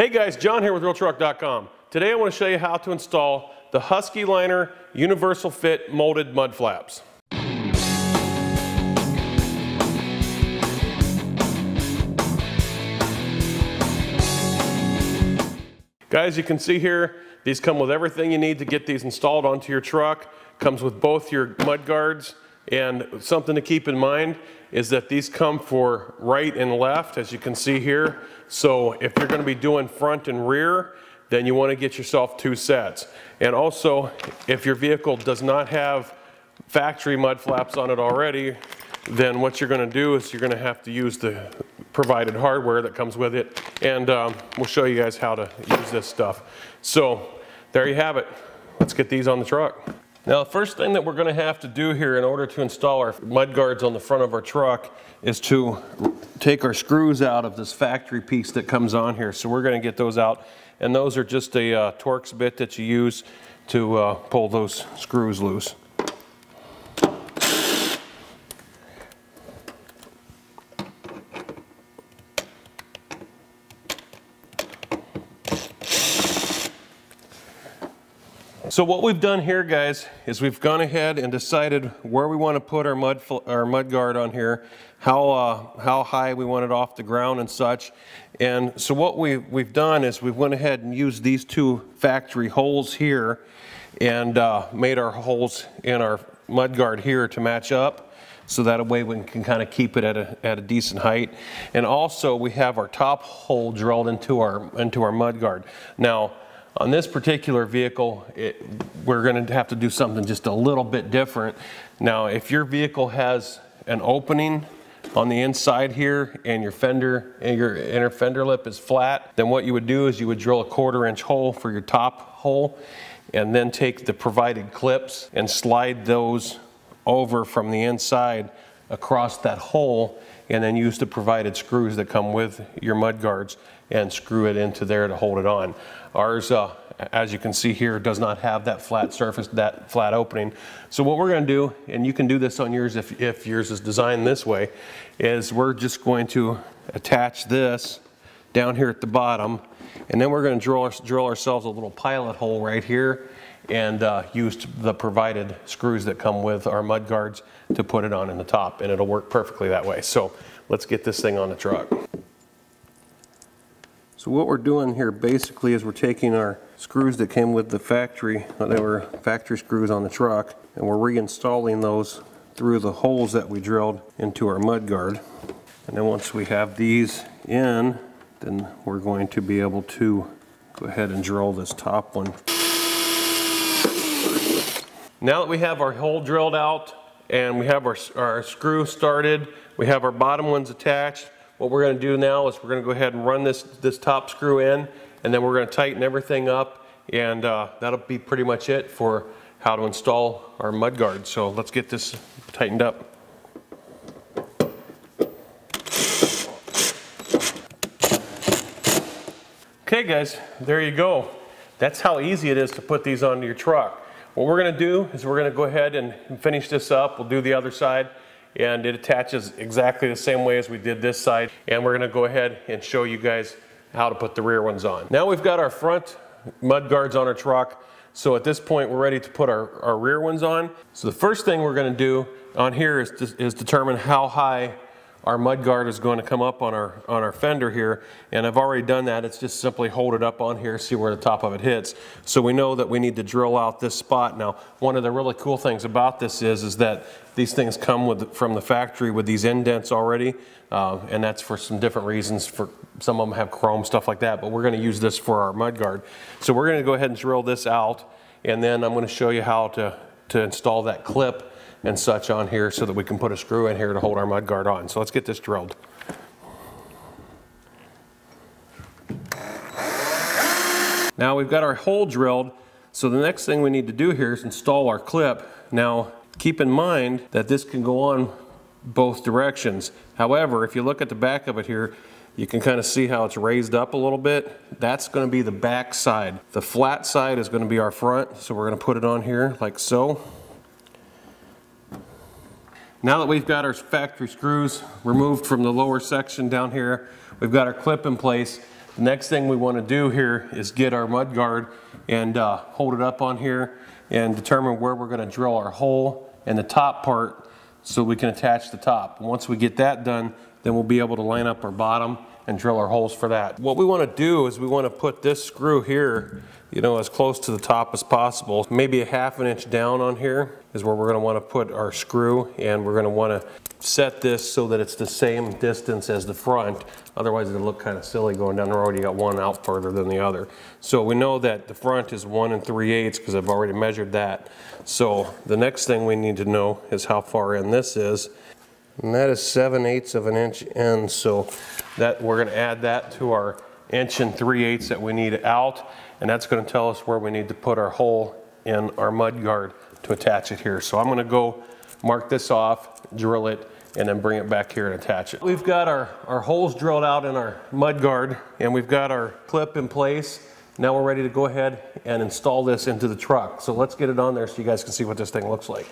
Hey guys, John here with RealTruck.com. Today I want to show you how to install the Husky Liner Universal Fit Molded Mud Flaps. Guys, you can see here, these come with everything you need to get these installed onto your truck. Comes with both your mud guards and something to keep in mind is that these come for right and left, as you can see here. So if you're gonna be doing front and rear, then you wanna get yourself two sets. And also, if your vehicle does not have factory mud flaps on it already, then what you're gonna do is you're gonna have to use the provided hardware that comes with it. And um, we'll show you guys how to use this stuff. So there you have it. Let's get these on the truck. Now, the first thing that we're gonna have to do here in order to install our mud guards on the front of our truck is to take our screws out of this factory piece that comes on here. So we're gonna get those out. And those are just a uh, Torx bit that you use to uh, pull those screws loose. So what we've done here, guys, is we've gone ahead and decided where we want to put our mud our mud guard on here, how uh, how high we want it off the ground and such. And so what we we've done is we went ahead and used these two factory holes here, and uh, made our holes in our mud guard here to match up. So that way we can kind of keep it at a, at a decent height. And also we have our top hole drilled into our into our mud guard. Now on this particular vehicle, it, we're going to have to do something just a little bit different. Now, if your vehicle has an opening on the inside here and your fender and your inner fender lip is flat, then what you would do is you would drill a quarter inch hole for your top hole and then take the provided clips and slide those over from the inside across that hole and then use the provided screws that come with your mud guards and screw it into there to hold it on. Ours, uh, as you can see here, does not have that flat surface, that flat opening. So what we're gonna do, and you can do this on yours if, if yours is designed this way, is we're just going to attach this down here at the bottom, and then we're gonna drill, drill ourselves a little pilot hole right here and uh, used the provided screws that come with our mud guards to put it on in the top and it'll work perfectly that way. So let's get this thing on the truck. So what we're doing here basically is we're taking our screws that came with the factory, uh, they were factory screws on the truck, and we're reinstalling those through the holes that we drilled into our mud guard. And then once we have these in, then we're going to be able to go ahead and drill this top one now that we have our hole drilled out and we have our, our screw started, we have our bottom ones attached, what we're going to do now is we're going to go ahead and run this, this top screw in and then we're going to tighten everything up and uh, that'll be pretty much it for how to install our mud guard. So let's get this tightened up. Okay guys, there you go. That's how easy it is to put these onto your truck. What we're gonna do is we're gonna go ahead and finish this up. We'll do the other side and it attaches exactly the same way as we did this side. And we're gonna go ahead and show you guys how to put the rear ones on. Now we've got our front mud guards on our truck. So at this point, we're ready to put our, our rear ones on. So the first thing we're gonna do on here is, is determine how high our mud guard is going to come up on our on our fender here and I've already done that. It's just simply hold it up on here see where the top of it hits. So we know that we need to drill out this spot. Now one of the really cool things about this is is that these things come with from the factory with these indents already uh, and that's for some different reasons. For some of them have chrome stuff like that but we're going to use this for our mud guard. So we're going to go ahead and drill this out and then I'm going to show you how to to install that clip and such on here so that we can put a screw in here to hold our mud guard on. So let's get this drilled. Now we've got our hole drilled, so the next thing we need to do here is install our clip. Now keep in mind that this can go on both directions. However, if you look at the back of it here, you can kind of see how it's raised up a little bit. That's going to be the back side. The flat side is going to be our front, so we're going to put it on here like so. Now that we've got our factory screws removed from the lower section down here, we've got our clip in place. The next thing we want to do here is get our mud guard and uh, hold it up on here and determine where we're going to drill our hole and the top part so we can attach the top. Once we get that done, then we'll be able to line up our bottom and drill our holes for that. What we want to do is we want to put this screw here, you know, as close to the top as possible. Maybe a half an inch down on here is where we're going to want to put our screw and we're going to want to set this so that it's the same distance as the front. Otherwise it'll look kind of silly going down the road. You got one out further than the other. So we know that the front is one and three eighths because I've already measured that. So the next thing we need to know is how far in this is. And that is 7 eighths of an inch in. So that we're going to add that to our inch and 3 eighths that we need out. And that's going to tell us where we need to put our hole in our mud guard to attach it here. So I'm going to go mark this off, drill it, and then bring it back here and attach it. We've got our, our holes drilled out in our mud guard and we've got our clip in place. Now we're ready to go ahead and install this into the truck. So let's get it on there so you guys can see what this thing looks like.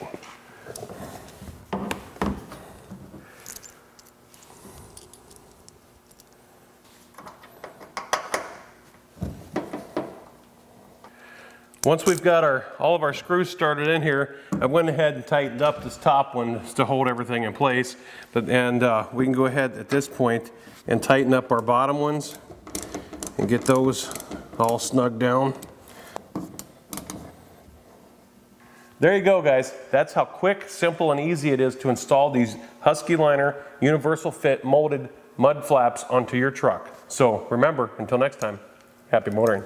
Once we've got our all of our screws started in here, I went ahead and tightened up this top one to hold everything in place. But and uh, we can go ahead at this point and tighten up our bottom ones and get those all snug down. There you go, guys. That's how quick, simple, and easy it is to install these Husky Liner universal fit molded mud flaps onto your truck. So remember, until next time, happy motoring.